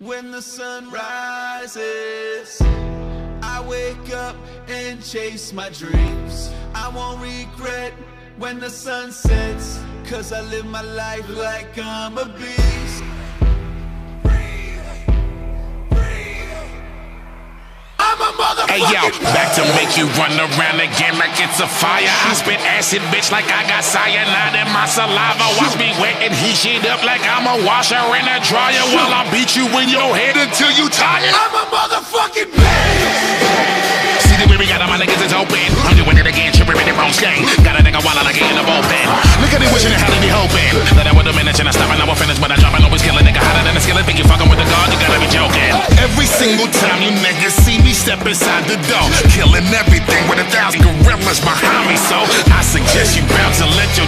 When the sun rises, I wake up and chase my dreams. I won't regret when the sun sets, cause I live my life like I'm a beast. Hey yo, back to make you run around again like it's a fire. I spit acid, bitch, like I got cyanide in my saliva. Watch me wet and heat shit up like I'm a washer in a dryer while I beat you in your head until you tired. I'm a motherfucking beast! See the way we got my niggas is open. I'm doing it again, tripping in the wrong skin. Got a nigga while I get in the bullpen. Look at it wishing and how they be hoping. That I would diminish and I stop and I will finish, but I drop and always kill a nigga hotter than a skillet. Think you fucking with the god, you gotta be joking. Every single time you niggas see step inside the door, killing everything with a thousand gorillas behind me. So I suggest you bounce and let your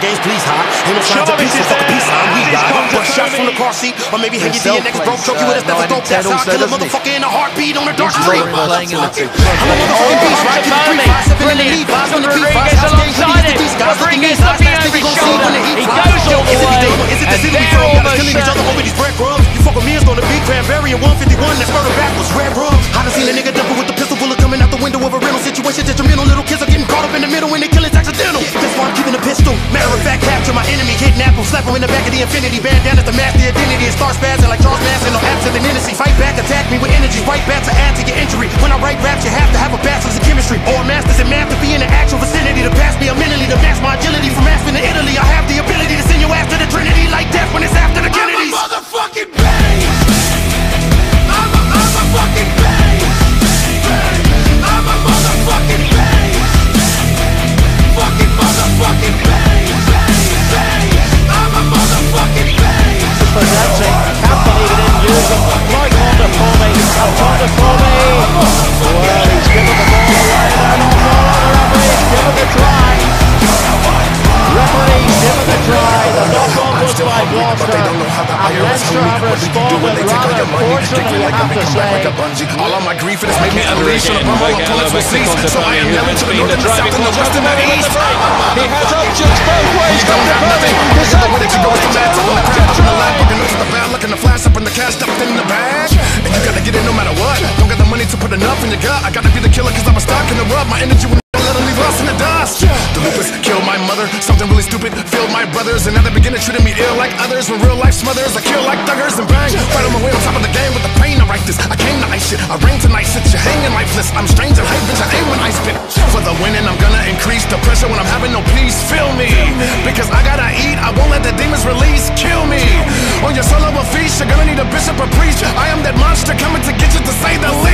games, please hide. Ain't no signs of peace, so fuck a peace sign. We ride. Bust shots from the car seat, or maybe hang you to your next broke. Choke you with a stethoscope. That's how I kill a 9 and 10 motherfucker in a heartbeat on the dark street. playing- playing in the I'm a motherfucking beast, right? Keep it three, five, seven the lead, five on the beat, five, games, alongside him. the beast, guys looking Rodriguez looking over his gon' see when the shoulder. He goes all the is it way, Dame? Is it the and they're from? Got us almost killing in the back of the infinity. Bandana the identity and start spazzing like Charles Manson. No absent and innocence. Fight back, attack me with energy. Right back to add to your injury. When I write raps, you have to have a bachelor's in chemistry or a master's in math to be in the actual vicinity. To pass me a mentally, to match my agility from Aspen to Italy. I have the ability to knock on was by Gloucester. And Leinster have responded rather fortunately, I have to say. All of my grief, it has made me unleash on the bum all opponents will cease. So I am yelling to the north and the south and the west and the east. He has options both ways. You don't. You got the way that you go, it's the mad. Of the up in the lab, looking up to the bad, looking to flash up in the cash, stuffed in the bag. And you gotta get it no matter what. Don't got the money to put enough in your gut. I gotta be the killer cause I'm a stock in the brothers. And now they begin to treat me ill like others. When real life smothers, I kill like thuggers and bang. Right on my way on top of the game with the pain. I write this. I came to ice shit. I rain tonight. Sit you hanging lifeless. I'm strange and hype, bitch. I aim when I spit. For the winning, I'm gonna increase the pressure when I'm having no peace. Feel me. Because I gotta eat. I won't let the demons release. Kill me. On your solo feast, you're gonna need a bishop or priest. I am that monster coming to get you to say the least.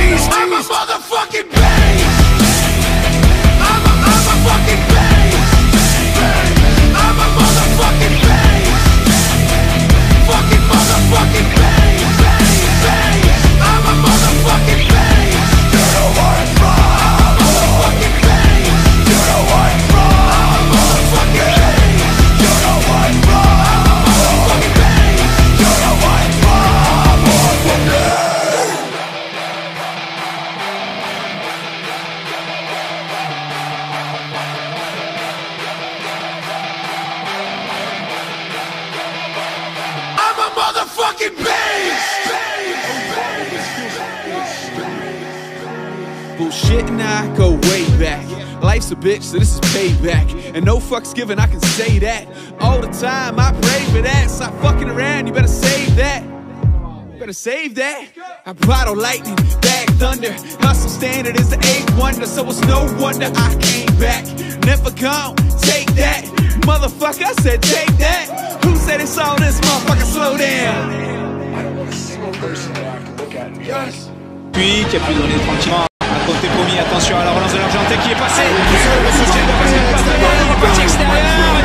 I go oh, way back. Life's a bitch, so this is payback. And no fucks given, I can say that. All the time, I pray for that. Stop fucking around, you better save that. You better save that. I bottle lightning, bag thunder. Hustle standard is the eighth wonder, so it's no wonder I came back. Never gone, take that. Motherfucker, I said take that. Who said it's all this motherfucker slow down. I don't want a single person that I can look at and be honest. Puis qui a pu donner tranquillement Conte Pomi. Attention à la relance de l'Argentin qui est passé. Le soutien de Pascal Pastore. Il est parti extérieur.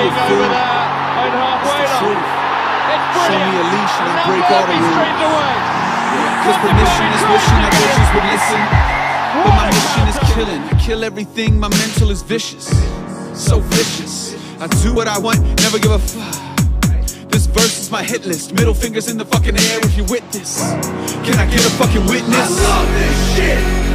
And I'll show you a Breaking over there and halfway It's the line. truth. It's Show me a leash and I'll break all the walking rules. straight away. Cause permission is wishing that bitches would listen. But my mission is killing. I kill everything, my mental is vicious. So vicious. I do what I want, never give a fuck. This verse is my hit list. Middle fingers in the fucking air if you with this. Can I get a fucking witness? I witness? love this shit.